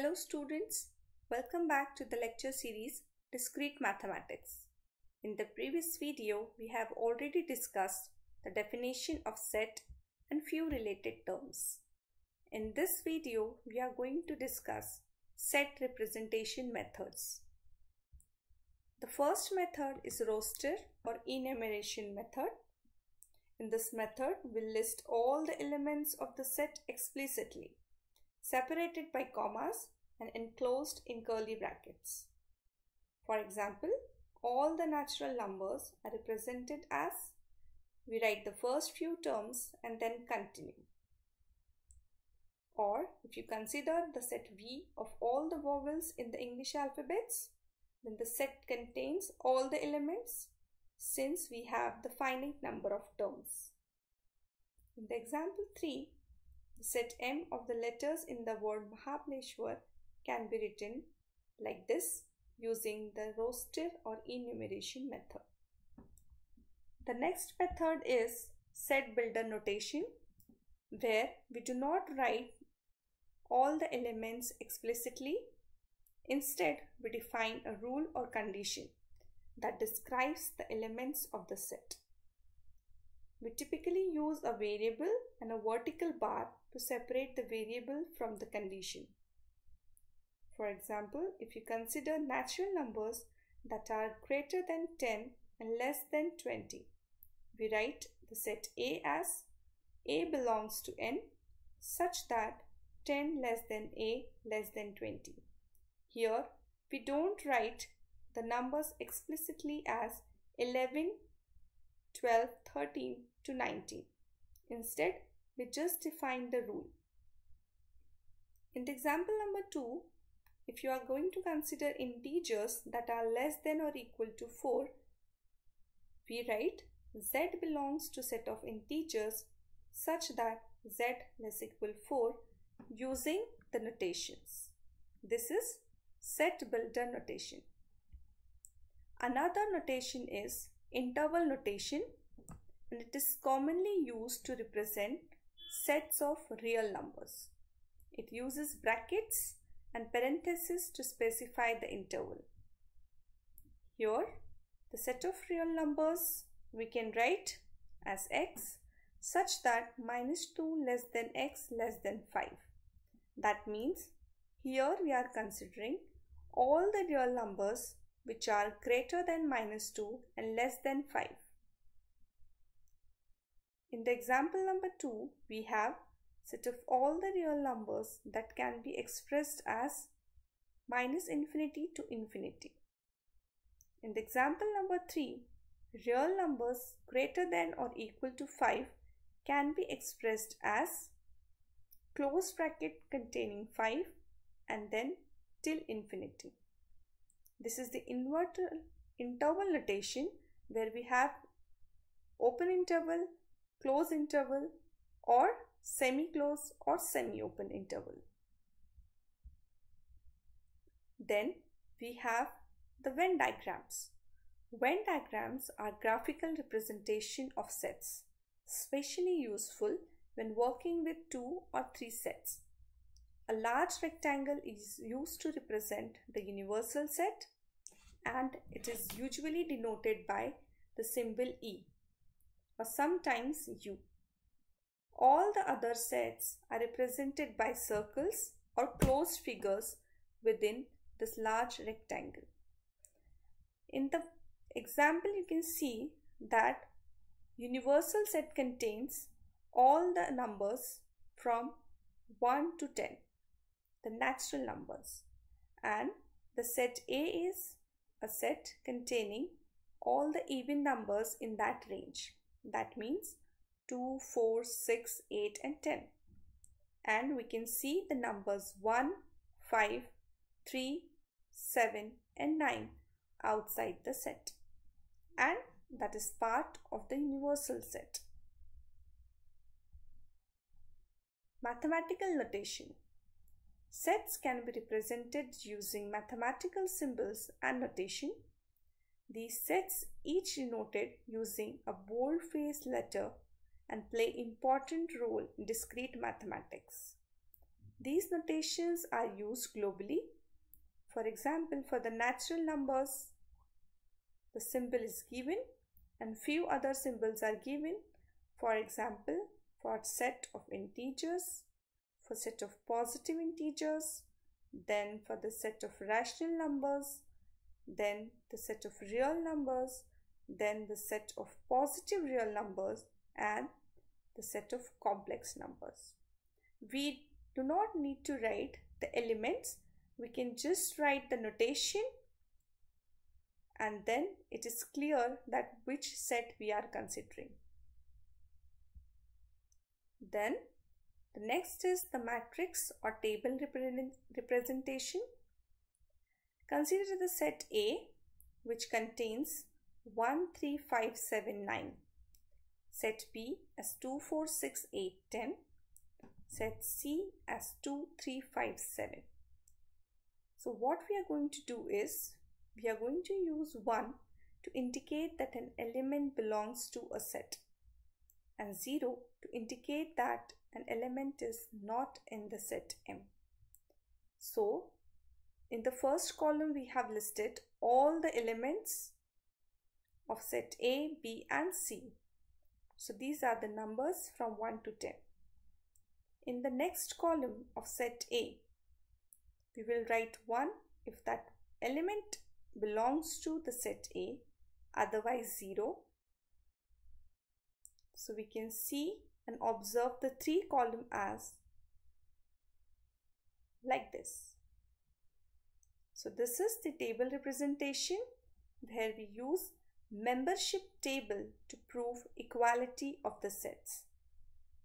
Hello students, welcome back to the lecture series Discrete Mathematics. In the previous video, we have already discussed the definition of set and few related terms. In this video, we are going to discuss set representation methods. The first method is roster or enumeration method. In this method, we'll list all the elements of the set explicitly separated by commas and enclosed in curly brackets. For example, all the natural numbers are represented as we write the first few terms and then continue. Or if you consider the set V of all the vowels in the English alphabets, then the set contains all the elements since we have the finite number of terms. In the example 3, set M of the letters in the word Mahabaleshwar can be written like this using the roster or enumeration method. The next method is set builder notation where we do not write all the elements explicitly. Instead, we define a rule or condition that describes the elements of the set. We typically use a variable and a vertical bar to separate the variable from the condition. For example, if you consider natural numbers that are greater than 10 and less than 20, we write the set A as A belongs to n such that 10 less than A less than 20. Here, we don't write the numbers explicitly as 11, 12, 13 to 19. Instead, we just define the rule. In the example number 2, if you are going to consider integers that are less than or equal to 4, we write z belongs to set of integers such that z less equal 4 using the notations. This is set builder notation. Another notation is interval notation and it is commonly used to represent sets of real numbers. It uses brackets and parentheses to specify the interval. Here, the set of real numbers we can write as x such that minus 2 less than x less than 5. That means here we are considering all the real numbers which are greater than minus 2 and less than 5. In the example number 2, we have set of all the real numbers that can be expressed as minus infinity to infinity. In the example number 3, real numbers greater than or equal to 5 can be expressed as close bracket containing 5 and then till infinity. This is the interval notation where we have open interval close interval or semi-close or semi-open interval. Then we have the Venn diagrams. Venn diagrams are graphical representation of sets, especially useful when working with two or three sets. A large rectangle is used to represent the universal set and it is usually denoted by the symbol E or sometimes U. All the other sets are represented by circles or closed figures within this large rectangle. In the example you can see that universal set contains all the numbers from 1 to 10, the natural numbers and the set A is a set containing all the even numbers in that range. That means 2, 4, 6, 8 and 10. And we can see the numbers 1, 5, 3, 7 and 9 outside the set. And that is part of the universal set. Mathematical notation. Sets can be represented using mathematical symbols and notation these sets each denoted using a bold-faced letter and play important role in discrete mathematics. These notations are used globally. For example, for the natural numbers, the symbol is given and few other symbols are given. For example, for set of integers, for set of positive integers, then for the set of rational numbers, then the set of real numbers, then the set of positive real numbers and the set of complex numbers. We do not need to write the elements. We can just write the notation and then it is clear that which set we are considering. Then the next is the matrix or table representation. Consider the set A which contains 1, 3, 5, 7, 9. Set B as 2, 4, 6, 8, 10. Set C as 2, 3, 5, 7. So what we are going to do is, we are going to use 1 to indicate that an element belongs to a set and 0 to indicate that an element is not in the set M. So in the first column we have listed all the elements of set A, B and C. So these are the numbers from 1 to 10. In the next column of set A, we will write 1 if that element belongs to the set A, otherwise 0. So we can see and observe the three column as like this. So this is the table representation where we use membership table to prove equality of the sets.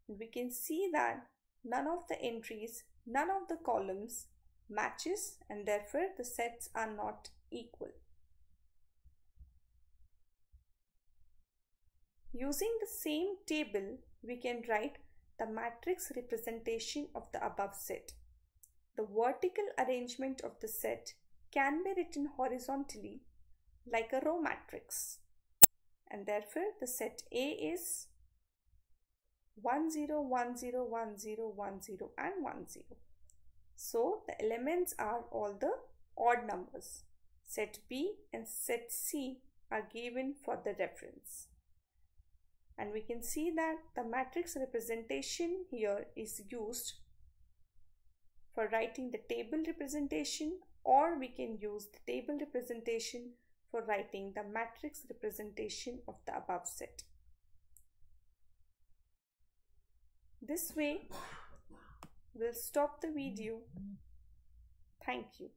We can see that none of the entries, none of the columns matches and therefore the sets are not equal. Using the same table, we can write the matrix representation of the above set. The vertical arrangement of the set can be written horizontally like a row matrix and therefore the set A is 1 0 1 0 1 0 1 0 and 1 0. So the elements are all the odd numbers. Set B and set C are given for the reference. And we can see that the matrix representation here is used for writing the table representation or we can use the table representation for writing the matrix representation of the above set. This way, we'll stop the video. Thank you.